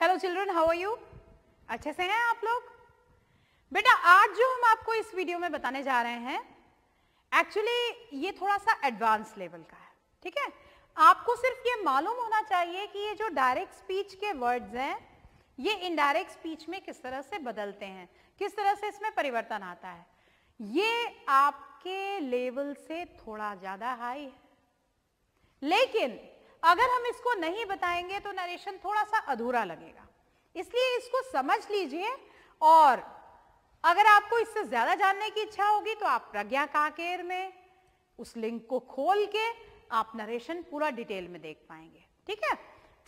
Hello children how are you अच्छे से हैं आप लोग? बेटा, आज जो हम आपको इस वीडियो में बताने जा रहे हैं एक्चुअली ये थोड़ा सा एडवांस लेवल का है, ठीक है? आपको सिर्फ़ ये मालूम होना चाहिए कि ये जो डायरेक्ट स्पीच के वर्ड्स हैं, ये इनडायरेक्ट स्पीच में किस तरह से बदलते हैं, किस तरह से इसमें परिवर्तन आता है। ये आपके लेवल से थोड़ा ज़्यादा हाई है। लेकिन अगर हम इसको नहीं बताएँगे तो नरेशन थोड़ा सा अधूरा लगेगा। इसलिए इसको समझ लीजिए और अगर आपको इससे ज़्यादा जानने की इच्छा होगी तो आप प्रज्ञा काकेर में, उस लिंक को खोल के आप नरेशन पूरा डिटेल में देख पाएँगे। ठीक है?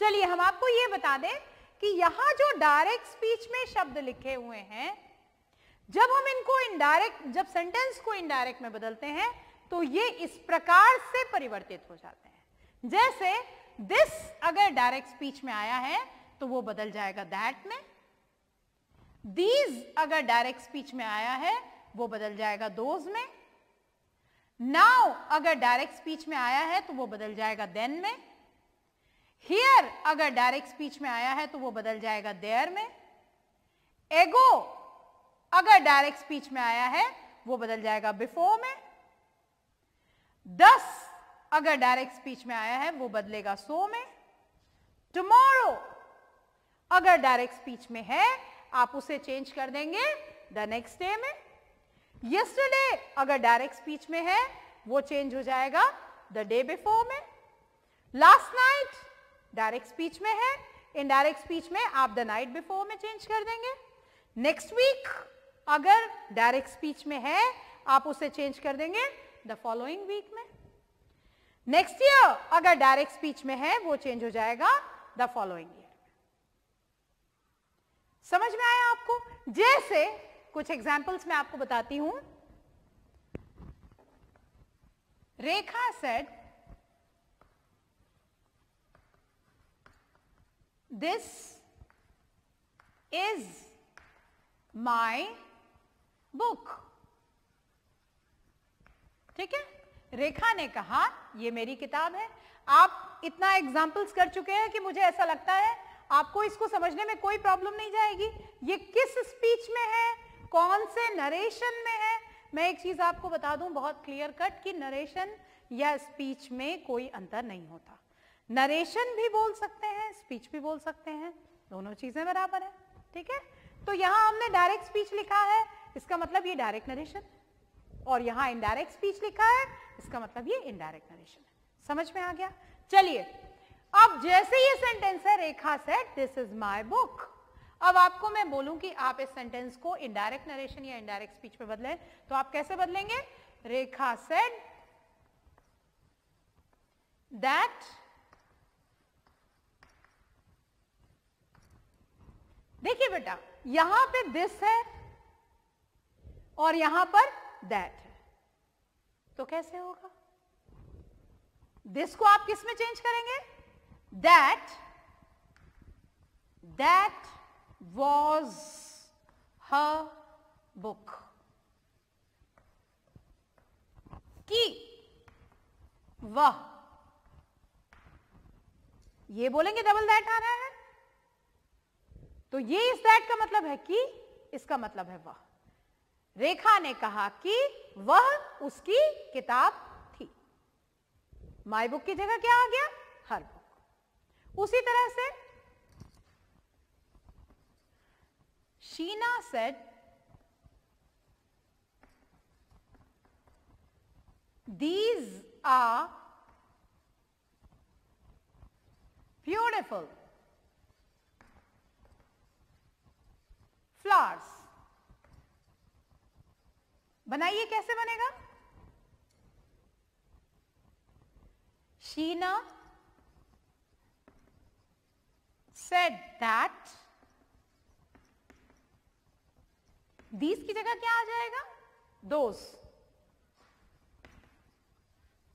चलिए हम आपको ये बता दें कि यहाँ जो डायरेक्ट स्पीच में शब्द लिखे हुए हैं, जब हम इनको इनडायरेक्ट जब सेंटेंस को इनडायरेक्ट में बदलते हैं तो ये इस प्रकार से परिवर्तित हो जाते हैं। जैसे दिस अगर डायरेक्ट स्पीच में आया है तो वो बदल जाएगा दैट में। दीज अगर डायरेक्ट स्पीच में आया है, वो बदल जाएगा दोज में। नाउ अगर डायरेक्ट स्पीच में आया है तो वो बदल जाएगा देन में। हियर अगर डायरेक्ट स्पीच में आया है तो वो बदल जाएगा देयर में। एगो अगर डायरेक्ट स्पीच में आया है, वो बदल जाएगा बिफोर में। दस अगर डायरेक्ट स्पीच में आया है, वो बदलेगा सो में। टुमारो अगर डायरेक्ट स्पीच में है, आप उसे चेंज कर देंगे द नेक्स्ट डे में। यस्टरडे अगर डायरेक्ट स्पीच में है, वो चेंज हो जाएगा द डे बिफोर में। लास्ट नाइट डायरेक्ट स्पीच में है इनडायरेक्ट स्पीच में आप द नाइट बिफोर में चेंज कर देंगे। नेक्स्ट वीक अगर डायरेक्ट स्पीच में है, आप उसे चेंज कर देंगे द फॉलोइंग वीक में। नेक्स्ट ईयर अगर डायरेक्ट स्पीच में है, वो चेंज हो जाएगा द फॉलोइंग ईयर समझ में आया आपको? जैसे, कुछ एग्जाम्पल्स मैं आपको बताती हूँ. Rekha said this is my book ठीक है? रेखा ने कहा, ये मेरी किताब है। आप इतना एग्जाम्पल्स कर चुके हैं कि मुझे ऐसा लगता है, आपको इसको समझने में कोई प्रॉब्लम नहीं जाएगी। ये किस स्पीच में है? कौन से नरेशन में है? मैं एक चीज़ आपको बता दूँ, बहुत क्लियर कट कि नरेशन या स्पीच में कोई अंतर नहीं होता। नरेशन भी बोल सकते हैं स्पीच भी बोल सकते हैं। दोनों चीज़ें बराबर है, ठीक है? तो यहाँ हमने डायरेक्ट स्पीच लिखा है, इसका मतलब ये डायरेक्ट नरेशन और यहाँ इनडायरेक्ट स्पीच लिखा है, इसका मतलब ये इनडायरेक्ट नरेशन है। समझ में आ गया? चलिए, अब जैसे ये सेंटेंस है, Rekha said this is my book अब आपको मैं बोलूँ कि आप इस सेंटेंस को इनडायरेक्ट नरेशन या इनडायरेक्ट स्पीच में बदलें तो आप कैसे बदलेंगे? रेखा सेट दैट देखिए बेटा, यहाँ पे दिस है और यहाँ पर दैट तो कैसे होगा? दिस को आप किसमें चेंज करेंगे? That that was her book की? वह. ये बोलेंगे डबल दैट आ रहा है? तो ये इस दैट का मतलब है कि, इसका मतलब है वह. रेखा ने कहा कि वह उसकी किताब थी। माई बुक की जगह क्या आ गया? हर बुक उसी तरह से Sheena said these are beautiful flowers. बनाइए, कैसे बनेगा? शीना सेड दैट दीज की जगह क्या आ जाएगा? Those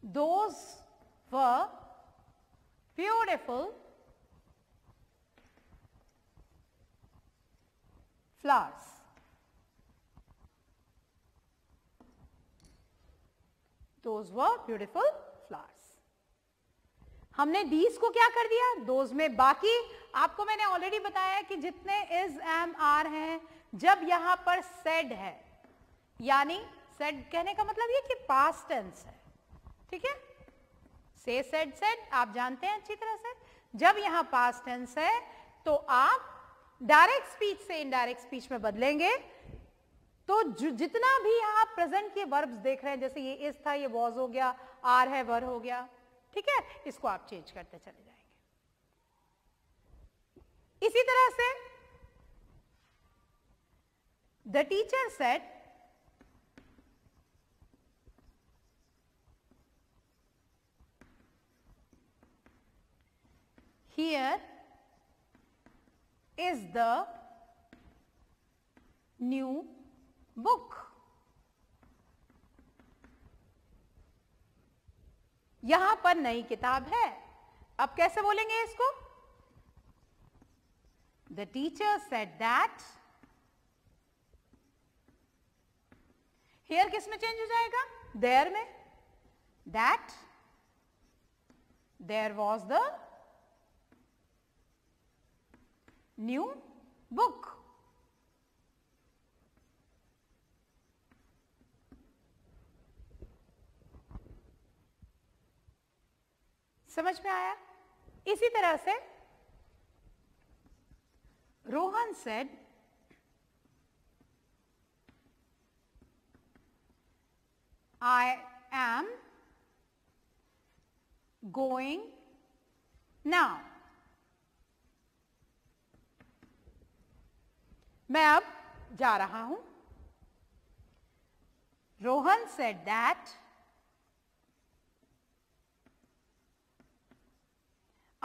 those were beautiful flowers those were beautiful flowers. हमने दीज को क्या कर दिया? दोज में बाकी, आपको मैंने ऑलरेडी बताया कि जितने इज़ एम आर हैं, जब यहाँ पर सेड है, यानी सेड कहने का मतलब ये कि पास्ट टेंस है। ठीक है? से सेड सेड आप जानते हैं अच्छी तरह से। जब यहाँ पास्ट टेंस है तो आप डायरेक्ट स्पीच से इनडायरेक्ट स्पीच में बदलेंगे तो जितना भी आप प्रेजेंट के वर्ब्स देख रहे हैं, जैसे ये इस था, ये वॉज़ हो गया आर है वर हो गया, ठीक है? इसको आप चेंज करते चले जाएँगे। इसी तरह से the teacher said here is the new book. यहाँ पर नई किताब है। अब कैसे बोलेंगे इसको? The teacher said that here किसमें चेंज हो जाएगा? देयर में। That there was the new book समझ में आया? इसी तरह से Rohan said I am going now मैं अब जा रहा हूँ। Rohan said that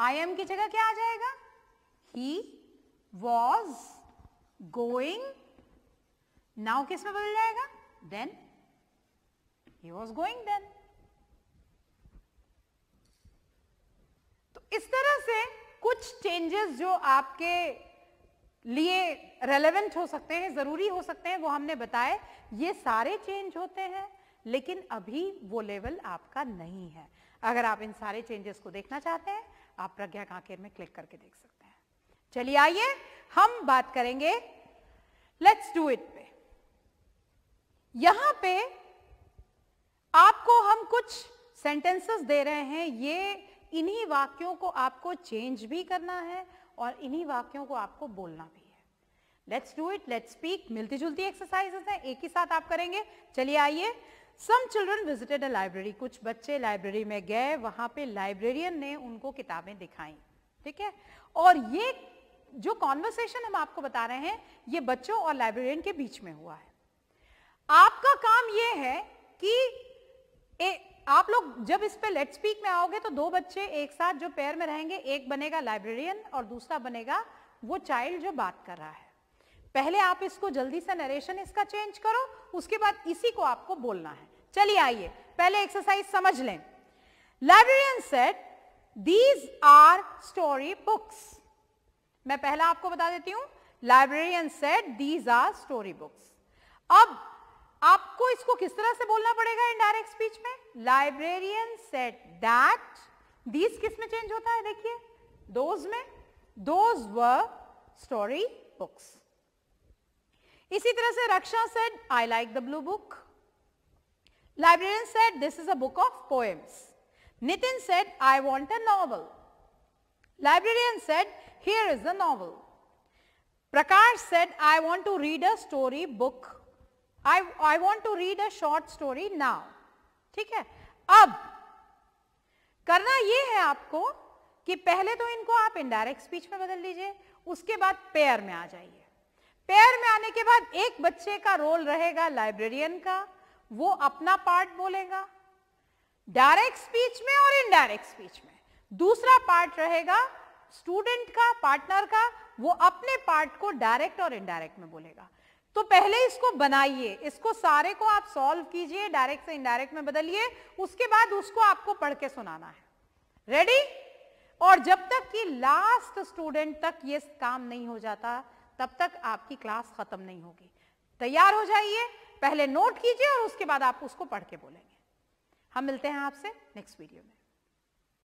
I am की जगह क्या आ जाएगा? ही वॉज़ गोइंग नाउ किसमें बदल जाएगा? Then he was going then तो इस तरह से कुछ चेंजेस जो आपके लिए रेलेवेंट हो सकते हैं, ज़रूरी हो सकते हैं, वो हमने बताए। ये सारे चेंज होते हैं, लेकिन अभी वो लेवल आपका नहीं है। अगर आप इन सारे चेंजेस को देखना चाहते हैं आप प्रज्ञा कांकेर में क्लिक करके देख सकते हैं। चलिए आइए, हम बात करेंगे लेट्स डू इट पे। यहाँ पे आपको हम कुछ सेंटेंसेस दे रहे हैं, ये इन्हीं वाक्यों को आपको चेंज भी करना है और इन्हीं वाक्यों को आपको बोलना भी है। Let's do it let's speak मिलती जुलती एक्सरसाइजेस हैं, एक ही साथ आप करेंगे। चलिए आइए some children visited a library कुछ बच्चे लाइब्रेरी में गए वहाँ पे लाइब्रेरियन ने उनको किताबें दिखाई। ठीक है? और ये जो कॉन्वर्सेशन हम आपको बता रहे हैं ये बच्चों और लाइब्रेरियन के बीच में हुआ है। आपका काम ये है कि ए, आप लोग जब इस पे लेट स्पीक में आओगे तो दो बच्चे एक साथ जो पेयर में रहेंगे एक बनेगा लाइब्रेरियन और दूसरा बनेगा वो चाइल्ड जो बात कर रहा है। पहले आप इसको जल्दी से नरेशन इसका चेंज करो उसके बाद इसी को आपको बोलना है। चलिए आइए, पहले एक्सरसाइज समझ लें। Librarian said these are story books मैं पहला आपको बता देती हूँ librarian said these are story books अब आपको इसको किस तरह से बोलना पड़ेगा इनडायरेक्ट स्पीच में? लाइब्रेरियन सेट दैट दीज किसमें चेंज होता है? देखिए दोज में दोज व स्टोरी बुक्स इसी तरह से Raksha said I like the blue book librarian said this is a book of poems Nitin said I want a novel librarian said here is the novel Prakash said I want to read a story book I I want to read a short story now ठीक है? अब करना यह है आपको कि पहले तो इनको आप इनडायरेक्ट स्पीच में बदल लीजिए उसके बाद पेयर में आ जाइए। पेयर में आने के बाद एक बच्चे का रोल रहेगा लाइब्रेरियन का वो अपना पार्ट बोलेगा। डायरेक्ट स्पीच में और इनडायरेक्ट स्पीच में। दूसरा पार्ट रहेगा स्टूडेंट का पार्टनर का, वो अपने पार्ट को डायरेक्ट और इनडायरेक्ट में बोलेगा। तो पहले इसको बनाइए, इसको सारे को आप सॉल्व कीजिए डायरेक्ट से इनडायरेक्ट में बदलिए, उसके बाद उसको आपको पढ़ के सुनाना है। रेडी और जब तक कि लास्ट स्टूडेंट तक ये काम नहीं हो जाता, तब तक आपकी क्लास खत्म नहीं होगी। तैयार हो जाइए पहले नोट कीजिए और उसके बाद आप उसको पढ़ के बोलेंगे। हम मिलते हैं आपसे नेक्स्ट वीडियो में।